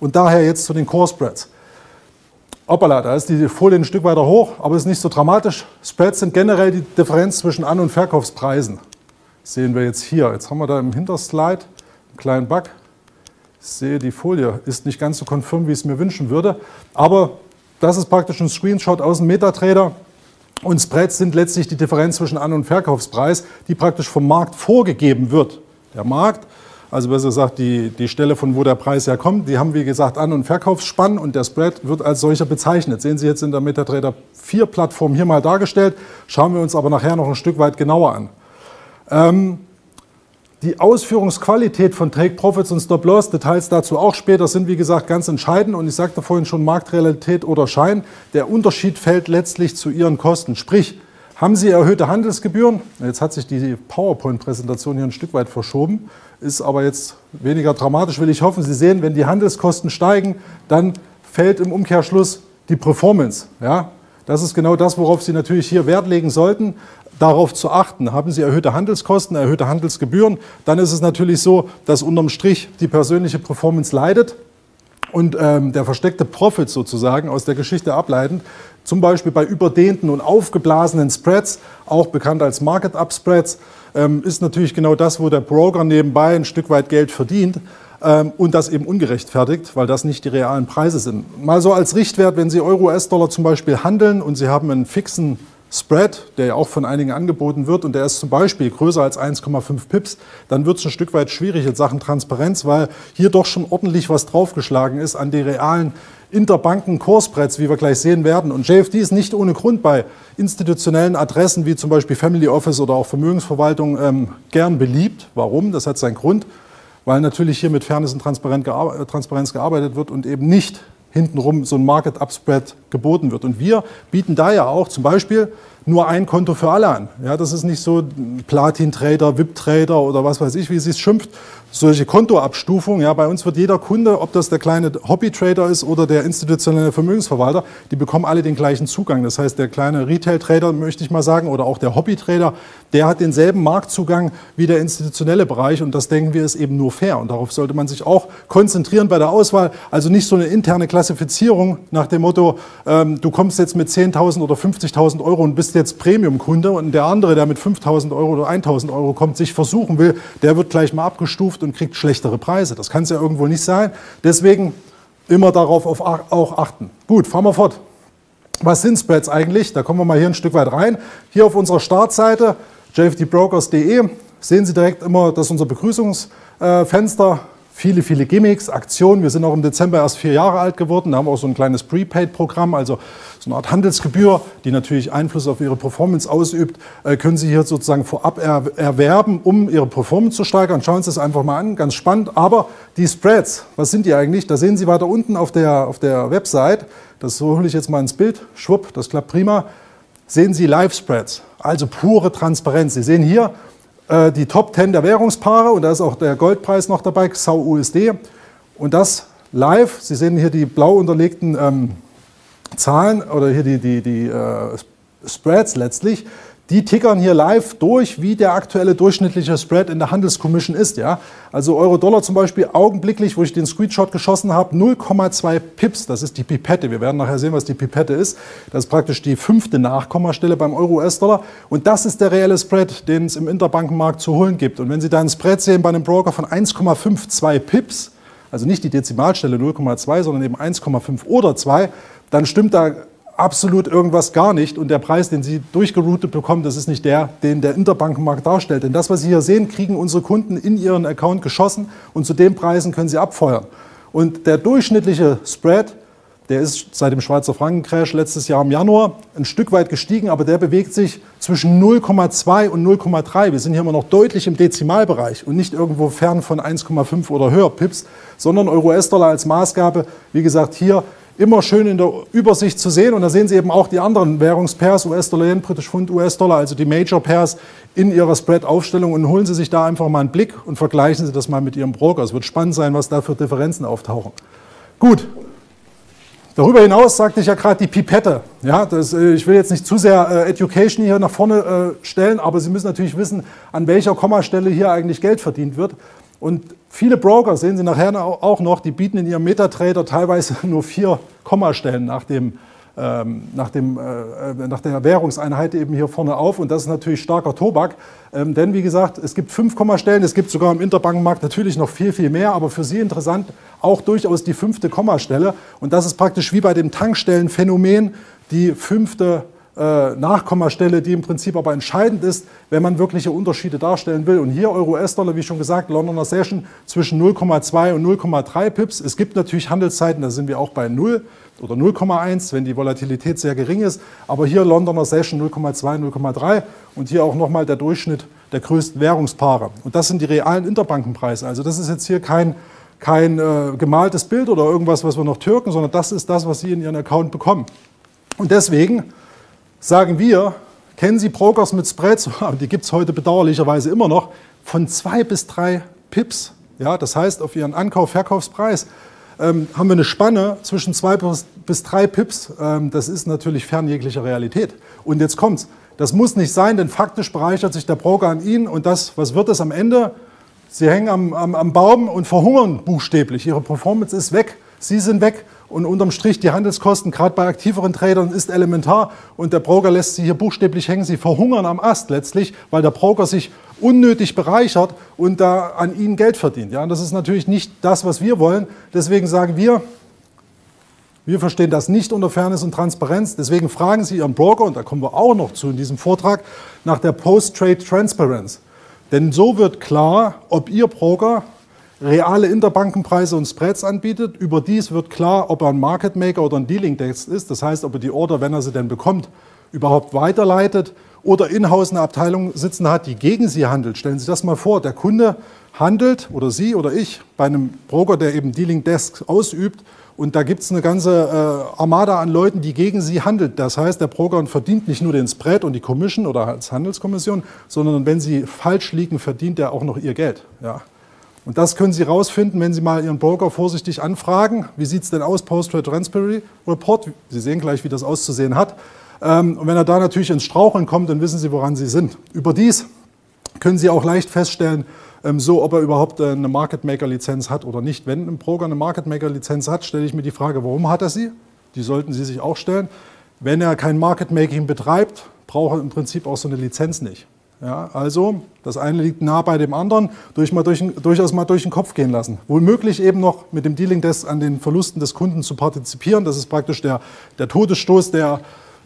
Und daher jetzt zu den Core Spreads. Hoppala, da ist die Folie ein Stück weiter hoch, aber ist nicht so dramatisch. Spreads sind generell die Differenz zwischen An- und Verkaufspreisen. Das sehen wir jetzt hier. Jetzt haben wir da im Hinterslide einen kleinen Bug. Ich sehe, die Folie ist nicht ganz so konfirm, wie ich es mir wünschen würde. Aber das ist praktisch ein Screenshot aus dem Metatrader. Und Spreads sind letztlich die Differenz zwischen An- und Verkaufspreis, die praktisch vom Markt vorgegeben wird. Der Markt also besser gesagt die, die Stelle, von wo der Preis herkommt, die haben wie gesagt An- und Verkaufsspann und der Spread wird als solcher bezeichnet. Sehen Sie jetzt in der MetaTrader 4 Plattform hier mal dargestellt, schauen wir uns aber nachher noch ein Stück weit genauer an. Ähm, die Ausführungsqualität von Take Profits und Stop Loss, Details dazu auch später, sind wie gesagt ganz entscheidend. Und ich sagte vorhin schon Marktrealität oder Schein. Der Unterschied fällt letztlich zu Ihren Kosten. Sprich, haben Sie erhöhte Handelsgebühren? Jetzt hat sich die PowerPoint-Präsentation hier ein Stück weit verschoben ist aber jetzt weniger dramatisch, will ich hoffen. Sie sehen, wenn die Handelskosten steigen, dann fällt im Umkehrschluss die Performance. Ja? Das ist genau das, worauf Sie natürlich hier Wert legen sollten, darauf zu achten. Haben Sie erhöhte Handelskosten, erhöhte Handelsgebühren, dann ist es natürlich so, dass unterm Strich die persönliche Performance leidet und ähm, der versteckte Profit sozusagen aus der Geschichte ableitend, zum Beispiel bei überdehnten und aufgeblasenen Spreads, auch bekannt als Market-Up-Spreads, ähm, ist natürlich genau das, wo der Broker nebenbei ein Stück weit Geld verdient ähm, und das eben ungerechtfertigt, weil das nicht die realen Preise sind. Mal so als Richtwert, wenn Sie Euro-US-Dollar zum Beispiel handeln und Sie haben einen fixen Spread, der ja auch von einigen angeboten wird und der ist zum Beispiel größer als 1,5 Pips, dann wird es ein Stück weit schwierig in Sachen Transparenz, weil hier doch schon ordentlich was draufgeschlagen ist an die realen Interbanken-Kursbretts, wie wir gleich sehen werden. Und JFD ist nicht ohne Grund bei institutionellen Adressen wie zum Beispiel Family Office oder auch Vermögensverwaltung ähm, gern beliebt. Warum? Das hat seinen Grund, weil natürlich hier mit Fairness und Transparenz gearbeitet wird und eben nicht hintenrum so ein Market-Up-Spread geboten wird. Und wir bieten da ja auch zum Beispiel nur ein Konto für alle an. Ja, das ist nicht so Platin-Trader, VIP-Trader oder was weiß ich, wie sie es schimpft, solche Kontoabstufungen. Ja, bei uns wird jeder Kunde, ob das der kleine Hobby-Trader ist oder der institutionelle Vermögensverwalter, die bekommen alle den gleichen Zugang. Das heißt, der kleine Retail-Trader, möchte ich mal sagen, oder auch der Hobby-Trader, der hat denselben Marktzugang wie der institutionelle Bereich und das denken wir ist eben nur fair. Und darauf sollte man sich auch konzentrieren bei der Auswahl. Also nicht so eine interne Klassifizierung nach dem Motto, ähm, du kommst jetzt mit 10.000 oder 50.000 Euro und bist jetzt Premium-Kunde und der andere, der mit 5.000 Euro oder 1.000 Euro kommt, sich versuchen will, der wird gleich mal abgestuft kauft und kriegt schlechtere Preise. Das kann es ja irgendwo nicht sein. Deswegen immer darauf auch achten. Gut, fahren wir fort. Was sind Spreads eigentlich? Da kommen wir mal hier ein Stück weit rein. Hier auf unserer Startseite jfdbrokers.de sehen Sie direkt immer, das ist unser Begrüßungsfenster viele, viele Gimmicks, Aktionen. Wir sind auch im Dezember erst vier Jahre alt geworden. Da haben wir auch so ein kleines Prepaid-Programm, also so eine Art Handelsgebühr, die natürlich Einfluss auf Ihre Performance ausübt, äh, können Sie hier sozusagen vorab erwerben, um Ihre Performance zu steigern. Schauen Sie es einfach mal an, ganz spannend. Aber die Spreads, was sind die eigentlich? Da sehen Sie weiter unten auf der, auf der Website, das hole ich jetzt mal ins Bild, schwupp, das klappt prima, sehen Sie Live-Spreads, also pure Transparenz. Sie sehen hier, äh, die Top 10 der Währungspaare und da ist auch der Goldpreis noch dabei, XAU USD. Und das live, Sie sehen hier die blau unterlegten ähm, Zahlen oder hier die, die, die äh, Spreads letztlich die tickern hier live durch, wie der aktuelle durchschnittliche Spread in der Handelscommission ist. Ja? Also Euro-Dollar zum Beispiel augenblicklich, wo ich den Screenshot geschossen habe, 0,2 Pips, das ist die Pipette. Wir werden nachher sehen, was die Pipette ist. Das ist praktisch die fünfte Nachkommastelle beim Euro-US-Dollar. Und das ist der reelle Spread, den es im Interbankenmarkt zu holen gibt. Und wenn Sie da einen Spread sehen bei einem Broker von 1,52 Pips, also nicht die Dezimalstelle 0,2, sondern eben 1,5 oder 2, dann stimmt da absolut irgendwas gar nicht. Und der Preis, den Sie durchgeroutet bekommen, das ist nicht der, den der Interbankenmarkt darstellt. Denn das, was Sie hier sehen, kriegen unsere Kunden in ihren Account geschossen und zu den Preisen können sie abfeuern. Und der durchschnittliche Spread, der ist seit dem Schweizer Frankencrash letztes Jahr im Januar ein Stück weit gestiegen, aber der bewegt sich zwischen 0,2 und 0,3. Wir sind hier immer noch deutlich im Dezimalbereich und nicht irgendwo fern von 1,5 oder höher Pips, sondern Euro-US-Dollar als Maßgabe, wie gesagt, hier immer schön in der Übersicht zu sehen. Und da sehen Sie eben auch die anderen Währungspairs, US-Dollar, Yen, British Pfund, US-Dollar, also die Major Pairs in Ihrer Spread-Aufstellung und holen Sie sich da einfach mal einen Blick und vergleichen Sie das mal mit Ihrem Broker. Es wird spannend sein, was da für Differenzen auftauchen. Gut. Darüber hinaus sagte ich ja gerade die Pipette. Ja, das, äh, ich will jetzt nicht zu sehr äh, Education hier nach vorne äh, stellen, aber Sie müssen natürlich wissen, an welcher Kommastelle hier eigentlich Geld verdient wird. Und viele Broker, sehen Sie nachher auch noch, die bieten in ihrem MetaTrader teilweise nur vier Kommastellen nach dem ähm, nach, dem, äh, äh, nach der Währungseinheit eben hier vorne auf. Und das ist natürlich starker Tobak. Ähm, denn wie gesagt, es gibt fünf Kommastellen, es gibt sogar im Interbankenmarkt natürlich noch viel, viel mehr, aber für Sie interessant auch durchaus die fünfte Kommastelle. Und das ist praktisch wie bei dem Tankstellenphänomen die fünfte äh, Nachkommastelle, die im Prinzip aber entscheidend ist, wenn man wirkliche Unterschiede darstellen will. Und hier Euro-US-Dollar, wie schon gesagt, Londoner Session zwischen 0,2 und 0,3 Pips. Es gibt natürlich Handelszeiten, da sind wir auch bei 0 oder 0,1, wenn die Volatilität sehr gering ist. Aber hier Londoner Session 0,2, 0,3 und hier auch nochmal der Durchschnitt der größten Währungspaare. Und das sind die realen Interbankenpreise. Also das ist jetzt hier kein, kein äh, gemaltes Bild oder irgendwas, was wir noch türken, sondern das ist das, was Sie in Ihren Account bekommen. Und deswegen sagen wir, kennen Sie Brokers mit Spreads, die gibt es heute bedauerlicherweise immer noch, von zwei bis drei Pips. Ja, das heißt, auf Ihren Ankauf-Verkaufspreis ähm, haben wir eine Spanne zwischen zwei bis, drei Pips. Ähm, das ist natürlich fern jeglicher Realität. Und jetzt kommt's. Das muss nicht sein, denn faktisch bereichert sich der Broker an Ihnen und das, was wird es am Ende? Sie hängen am, am, am Baum und verhungern buchstäblich. Ihre Performance ist weg. Sie sind weg und unterm Strich die Handelskosten, gerade bei aktiveren Tradern, ist elementar und der Broker lässt sie hier buchstäblich hängen. Sie verhungern am Ast letztlich, weil der Broker sich unnötig bereichert und da an ihnen Geld verdient. Ja, und das ist natürlich nicht das, was wir wollen. Deswegen sagen wir, wir verstehen das nicht unter Fairness und Transparenz. Deswegen fragen Sie Ihren Broker, und da kommen wir auch noch zu in diesem Vortrag, nach der Post-Trade Transparency. Denn so wird klar, ob Ihr Broker reale Interbankenpreise und Spreads anbietet. Überdies wird klar, ob er ein Market Maker oder ein Dealing Desk ist. Das heißt, ob er die Order, wenn er sie denn bekommt, überhaupt weiterleitet oder in-house eine Abteilung sitzen hat, die gegen sie handelt. Stellen Sie das mal vor, der Kunde handelt oder Sie oder ich bei einem Broker, der eben Dealing Desk ausübt und da gibt es eine ganze äh, Armada an Leuten, die gegen sie handelt. Das heißt, der Broker verdient nicht nur den Spread und die Commission oder als Handelskommission, sondern wenn sie falsch liegen, verdient er auch noch ihr Geld. Ja. Und das können Sie herausfinden, wenn Sie mal Ihren Broker vorsichtig anfragen. Wie sieht es denn aus, Post-Trade Transparency Report? Sie sehen gleich, wie das auszusehen hat. Ähm, und wenn er da natürlich ins Straucheln kommt, dann wissen Sie, woran Sie sind. Überdies können Sie auch leicht feststellen, ähm, so ob er überhaupt äh, eine Market Maker Lizenz hat oder nicht. Wenn ein Broker eine Market Maker Lizenz hat, stelle ich mir die Frage, warum hat er sie? Die sollten Sie sich auch stellen. Wenn er kein Market Making betreibt, braucht er im Prinzip auch so eine Lizenz nicht. Ja, also das eine liegt nah bei dem anderen, durch mal durch, durchaus mal durch den Kopf gehen lassen. Womöglich eben noch mit dem Dealing Desk an den Verlusten des Kunden zu partizipieren. Das ist praktisch der, der Todesstoß der,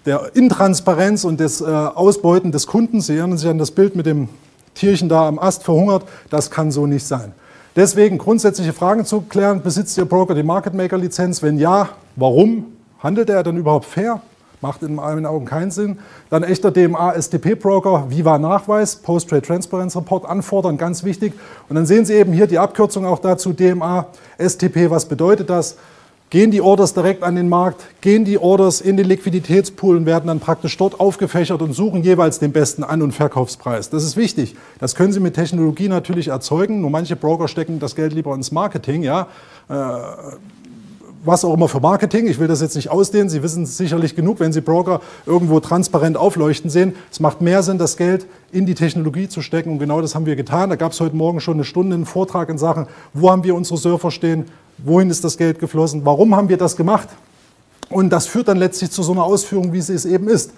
der Intransparenz und des äh, Ausbeuten des Kunden. Sie erinnern sich an das Bild mit dem Tierchen da am Ast verhungert. Das kann so nicht sein. Deswegen grundsätzliche Fragen zu klären. Besitzt Ihr Broker die Market Maker Lizenz? Wenn ja, warum? Handelt er dann überhaupt fair? Macht in meinen Augen keinen Sinn. Dann echter DMA-STP-Broker, Viva-Nachweis, Post-Trade Transparency Report anfordern, ganz wichtig. Und dann sehen Sie eben hier die Abkürzung auch dazu, DMA-STP, was bedeutet das? Gehen die Orders direkt an den Markt, gehen die Orders in den Liquiditätspool und werden dann praktisch dort aufgefächert und suchen jeweils den besten An- und Verkaufspreis. Das ist wichtig. Das können Sie mit Technologie natürlich erzeugen. Nur manche Broker stecken das Geld lieber ins Marketing. Ja? Äh, was auch immer für Marketing. Ich will das jetzt nicht ausdehnen. Sie wissen sicherlich genug, wenn Sie Broker irgendwo transparent aufleuchten sehen. Es macht mehr Sinn, das Geld in die Technologie zu stecken. Und genau das haben wir getan. Da gab es heute Morgen schon eine Stunde einen Vortrag in Sachen, wo haben wir unsere Surfer stehen, wohin ist das Geld geflossen, warum haben wir das gemacht. Und das führt dann letztlich zu so einer Ausführung, wie sie es eben ist.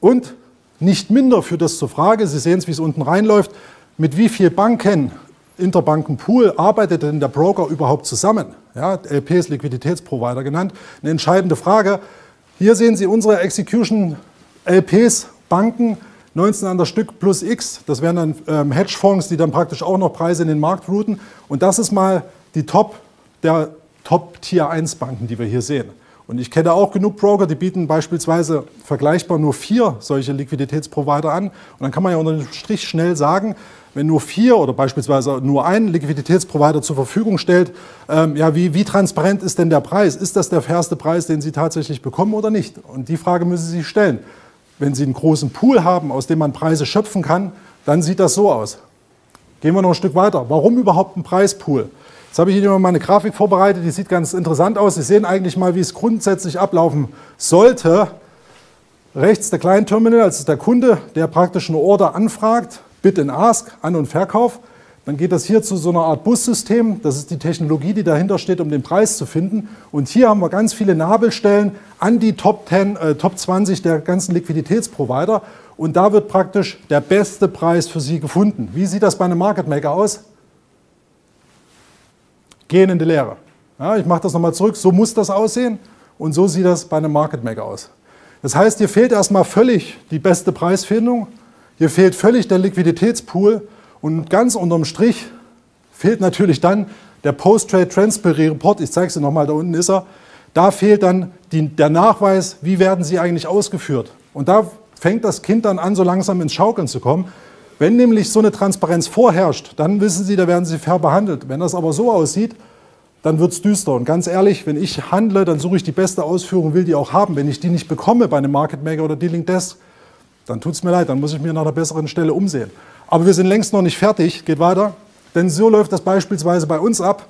Und nicht minder führt das zur Frage, Sie sehen es, wie es unten reinläuft, mit wie vielen Banken Interbankenpool arbeitet denn der Broker überhaupt zusammen? Ja, LP ist Liquiditätsprovider genannt. Eine entscheidende Frage. Hier sehen Sie unsere Execution LPs, Banken, 19 an der Stück plus X. Das wären dann ähm, Hedgefonds, die dann praktisch auch noch Preise in den Markt routen. Und das ist mal die Top der Top Tier 1 Banken, die wir hier sehen. Und ich kenne auch genug Broker, die bieten beispielsweise vergleichbar nur vier solche Liquiditätsprovider an. Und dann kann man ja unter dem Strich schnell sagen, wenn nur vier oder beispielsweise nur ein Liquiditätsprovider zur Verfügung stellt, ähm, ja, wie, wie transparent ist denn der Preis? Ist das der fairste Preis, den Sie tatsächlich bekommen oder nicht? Und die Frage müssen Sie sich stellen. Wenn Sie einen großen Pool haben, aus dem man Preise schöpfen kann, dann sieht das so aus. Gehen wir noch ein Stück weiter. Warum überhaupt ein Preispool? Jetzt habe ich Ihnen mal eine Grafik vorbereitet, die sieht ganz interessant aus. Sie sehen eigentlich mal, wie es grundsätzlich ablaufen sollte. Rechts der Kleinterminal, also der Kunde, der praktisch eine Order anfragt, Bid and Ask, An- und Verkauf. dann geht das hier zu so einer Art Bussystem. Das ist die Technologie, die dahinter steht, um den Preis zu finden. Und hier haben wir ganz viele Nabelstellen an die Top, 10, äh, Top 20 der ganzen Liquiditätsprovider. Und da wird praktisch der beste Preis für Sie gefunden. Wie sieht das bei einem Market Maker aus? Gehen in die Lehre. Ja, ich mache das nochmal zurück. So muss das aussehen. Und so sieht das bei einem Market Maker aus. Das heißt, hier fehlt erstmal völlig die beste Preisfindung. Hier fehlt völlig der Liquiditätspool. Und ganz unterm Strich fehlt natürlich dann der Post-Trade Transparency Report. Ich zeige es Ihnen nochmal, da unten ist er. Da fehlt dann die, der Nachweis, wie werden sie eigentlich ausgeführt. Und da fängt das Kind dann an, so langsam ins Schaukeln zu kommen. Wenn nämlich so eine Transparenz vorherrscht, dann wissen Sie, da werden Sie fair behandelt. Wenn das aber so aussieht, dann wird es düster. Und ganz ehrlich, wenn ich handle, dann suche ich die beste Ausführung, will die auch haben. Wenn ich die nicht bekomme bei einem Market Maker oder Dealing Desk, dann tut es mir leid, dann muss ich mir nach einer besseren Stelle umsehen. Aber wir sind längst noch nicht fertig, geht weiter. Denn so läuft das beispielsweise bei uns ab.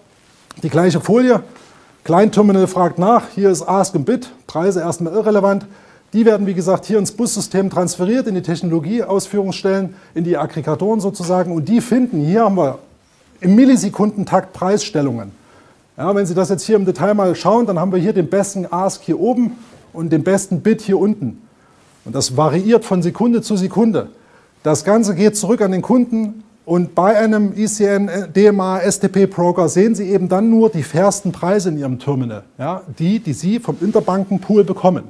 Die gleiche Folie. Kleinterminal fragt nach, hier ist Ask and Bid, Preise erstmal irrelevant. Die werden, wie gesagt, hier ins Bussystem transferiert, in die Technologieausführungsstellen, in die Aggregatoren sozusagen. Und die finden, hier haben wir im Millisekundentakt Preisstellungen. Ja, wenn Sie das jetzt hier im Detail mal schauen, dann haben wir hier den besten Ask hier oben und den besten Bid hier unten. Und das variiert von Sekunde zu Sekunde. Das Ganze geht zurück an den Kunden und bei einem ICN, DMA, STP Broker sehen Sie eben dann nur die fairsten Preise in Ihrem Terminal, ja, die, die Sie vom Interbankenpool bekommen.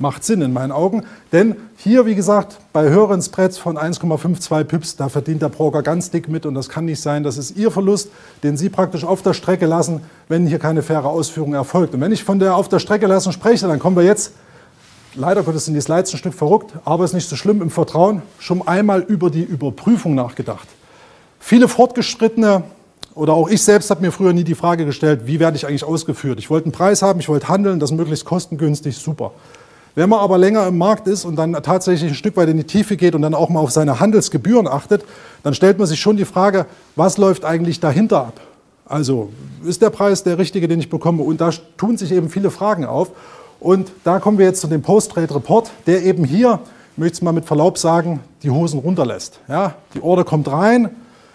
Macht Sinn in meinen Augen, denn hier, wie gesagt, bei höheren Spreads von 1,52 Pips, da verdient der Broker ganz dick mit und das kann nicht sein. Das ist Ihr Verlust, den Sie praktisch auf der Strecke lassen, wenn hier keine faire Ausführung erfolgt. Und wenn ich von der auf der Strecke lassen spreche, dann kommen wir jetzt leider Gottes sind die Slides ein Stück verrückt, aber ist nicht so schlimm im Vertrauen, schon einmal über die Überprüfung nachgedacht. Viele Fortgeschrittene oder auch ich selbst habe mir früher nie die Frage gestellt, wie werde ich eigentlich ausgeführt. Ich wollte einen Preis haben, ich wollte handeln, das möglichst kostengünstig, super. Wenn man aber länger im Markt ist und dann tatsächlich ein Stück weit in die Tiefe geht und dann auch mal auf seine Handelsgebühren achtet, dann stellt man sich schon die Frage, was läuft eigentlich dahinter ab? Also ist der Preis der richtige, den ich bekomme? Und da tun sich eben viele Fragen auf. Und da kommen wir jetzt zu dem Post-Trade-Report, der eben hier, ich möchte es mal mit Verlaub sagen, die Hosen runterlässt. Ja, die Order kommt rein,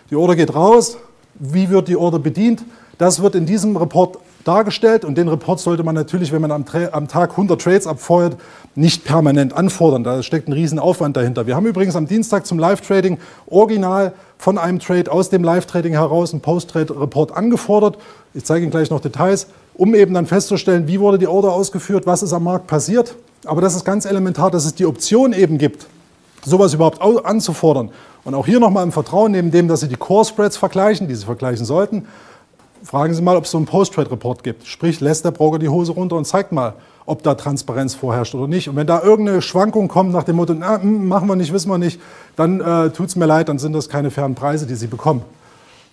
die Order geht raus. Wie wird die Order bedient? Das wird in diesem Report dargestellt und den Report sollte man natürlich, wenn man am, am, Tag 100 Trades abfeuert, nicht permanent anfordern. Da steckt ein Riesenaufwand dahinter. Wir haben übrigens am Dienstag zum Live-Trading original von einem Trade aus dem Live-Trading heraus einen Post-Trade-Report angefordert. Ich zeige Ihnen gleich noch Details um eben dann festzustellen, wie wurde die Order ausgeführt, was ist am Markt passiert. Aber das ist ganz elementar, dass es die Option eben gibt, sowas überhaupt anzufordern. Und auch hier nochmal im Vertrauen, neben dem, dass Sie die Core Spreads vergleichen, die Sie vergleichen sollten, fragen Sie mal, ob es so einen Post-Trade-Report gibt. Sprich, lässt der Broker die Hose runter und zeigt mal, ob da Transparenz vorherrscht oder nicht. Und wenn da irgendeine Schwankung kommt nach dem Motto, na, hm, machen wir nicht, wissen wir nicht, dann äh, tut es mir leid, dann sind das keine fairen Preise, die Sie bekommen.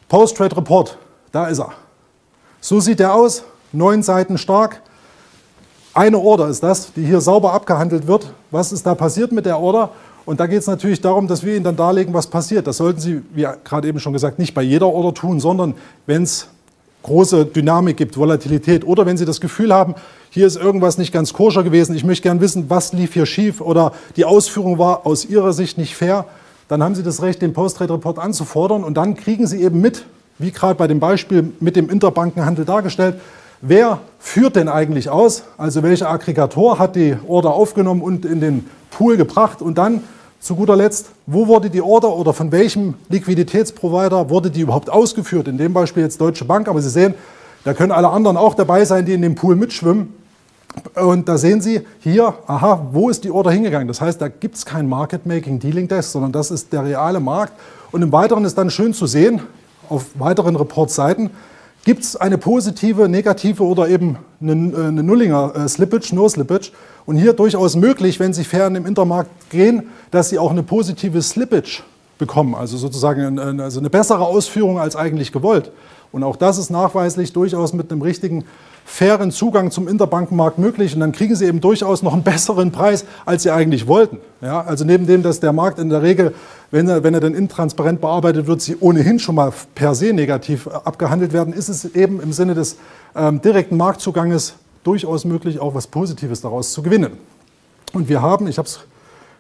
Post-Trade-Report, da ist er. So sieht der aus neun Seiten stark. Eine Order ist das, die hier sauber abgehandelt wird. Was ist da passiert mit der Order? Und da geht es natürlich darum, dass wir Ihnen dann darlegen, was passiert. Das sollten Sie, wie gerade eben schon gesagt, nicht bei jeder Order tun, sondern wenn es große Dynamik gibt, Volatilität oder wenn Sie das Gefühl haben, hier ist irgendwas nicht ganz koscher gewesen, ich möchte gern wissen, was lief hier schief oder die Ausführung war aus Ihrer Sicht nicht fair, dann haben Sie das Recht, den Post-Trade-Report anzufordern und dann kriegen Sie eben mit, wie gerade bei dem Beispiel mit dem Interbankenhandel dargestellt, Wer führt denn eigentlich aus? Also welcher Aggregator hat die Order aufgenommen und in den Pool gebracht? Und dann zu guter Letzt, wo wurde die Order oder von welchem Liquiditätsprovider wurde die überhaupt ausgeführt? In dem Beispiel jetzt Deutsche Bank, aber Sie sehen, da können alle anderen auch dabei sein, die in dem Pool mitschwimmen. Und da sehen Sie hier, aha, wo ist die Order hingegangen? Das heißt, da gibt es kein Market Making Dealing Desk, sondern das ist der reale Markt. Und im Weiteren ist dann schön zu sehen, auf weiteren Reportseiten, Gibt es eine positive, negative oder eben eine, äh, eine Nullinger äh, Slippage, No Slippage? Und hier durchaus möglich, wenn Sie fair im Intermarkt gehen, dass Sie auch eine positive Slippage bekommen, also sozusagen eine, also eine bessere Ausführung als eigentlich gewollt. Und auch das ist nachweislich durchaus mit einem richtigen fairen Zugang zum Interbankenmarkt möglich und dann kriegen sie eben durchaus noch einen besseren Preis, als sie eigentlich wollten. Ja, also neben dem, dass der Markt in der Regel, wenn er, wenn er dann intransparent bearbeitet wird, sie ohnehin schon mal per se negativ abgehandelt werden, ist es eben im Sinne des ähm, direkten Marktzuganges durchaus möglich, auch was Positives daraus zu gewinnen. Und wir haben, ich habe es,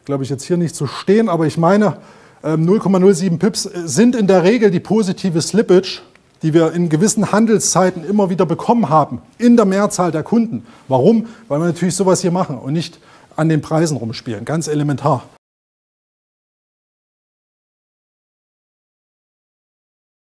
glaube ich, jetzt hier nicht zu stehen, aber ich meine, 0,07 ähm, Pips sind in der Regel die positive Slippage, die wir in gewissen Handelszeiten immer wieder bekommen haben, in der Mehrzahl der Kunden. Warum? Weil wir natürlich sowas hier machen und nicht an den Preisen rumspielen. Ganz elementar.